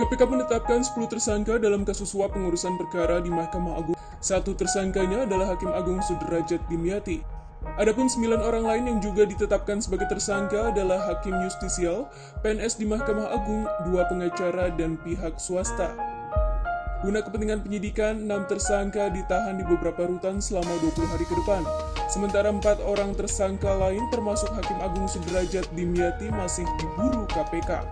KPK menetapkan 10 tersangka dalam kasus suap pengurusan perkara di Mahkamah Agung. Satu tersangkanya adalah Hakim Agung Sudrajat Dimyati. Adapun sembilan orang lain yang juga ditetapkan sebagai tersangka adalah Hakim Justisial, PNS di Mahkamah Agung, dua pengacara, dan pihak swasta. Guna kepentingan penyidikan, enam tersangka ditahan di beberapa rutan selama 20 hari ke depan. Sementara empat orang tersangka lain termasuk Hakim Agung Sudrajat Dimyati masih diburu KPK.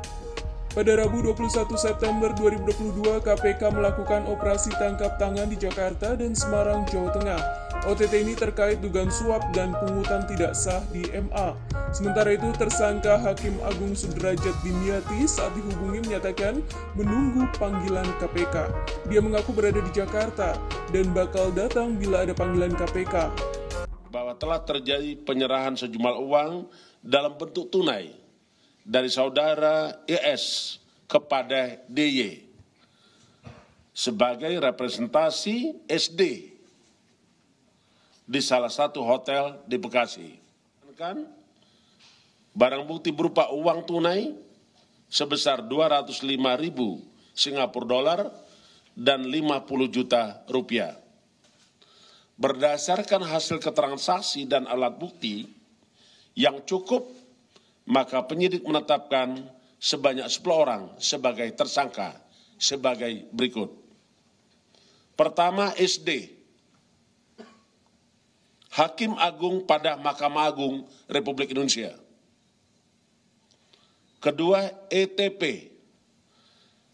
Pada Rabu 21 September 2022, KPK melakukan operasi tangkap tangan di Jakarta dan Semarang, Jawa Tengah. OTT ini terkait dugaan suap dan pungutan tidak sah di MA. Sementara itu, tersangka Hakim Agung Sudrajat Dimyati saat dihubungi menyatakan menunggu panggilan KPK. Dia mengaku berada di Jakarta dan bakal datang bila ada panggilan KPK. Bahwa telah terjadi penyerahan sejumlah uang dalam bentuk tunai dari saudara ES kepada DY sebagai representasi SD di salah satu hotel di Bekasi. Kan barang bukti berupa uang tunai sebesar 205 ribu Singapura dolar dan 50 juta rupiah. Berdasarkan hasil keterangan saksi dan alat bukti yang cukup, maka penyidik menetapkan sebanyak 10 orang sebagai tersangka sebagai berikut. Pertama SD, Hakim Agung pada Mahkamah Agung Republik Indonesia. Kedua, ETP,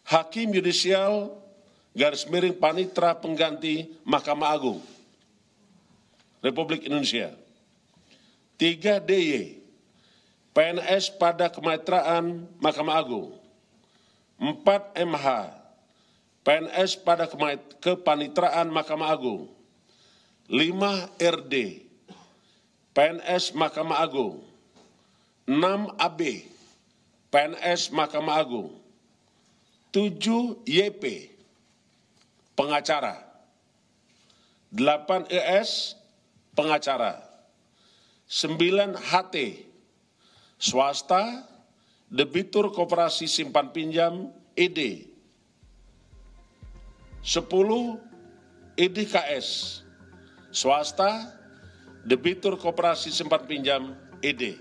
Hakim Yudisial garis miring Panitra Pengganti Mahkamah Agung Republik Indonesia. Tiga, DY, PNS pada Kemitraan Mahkamah Agung. Empat, MH, PNS pada Kepanitraan Mahkamah Agung. 5 RD, PNS Mahkamah Agung, 6 AB, PNS Mahkamah Agung, 7 YP, pengacara, 8 ES, pengacara, 9 HT, swasta, debitur koperasi simpan pinjam, ED, 10 EDKS, swasta, debitur koperasi sempat pinjam ED.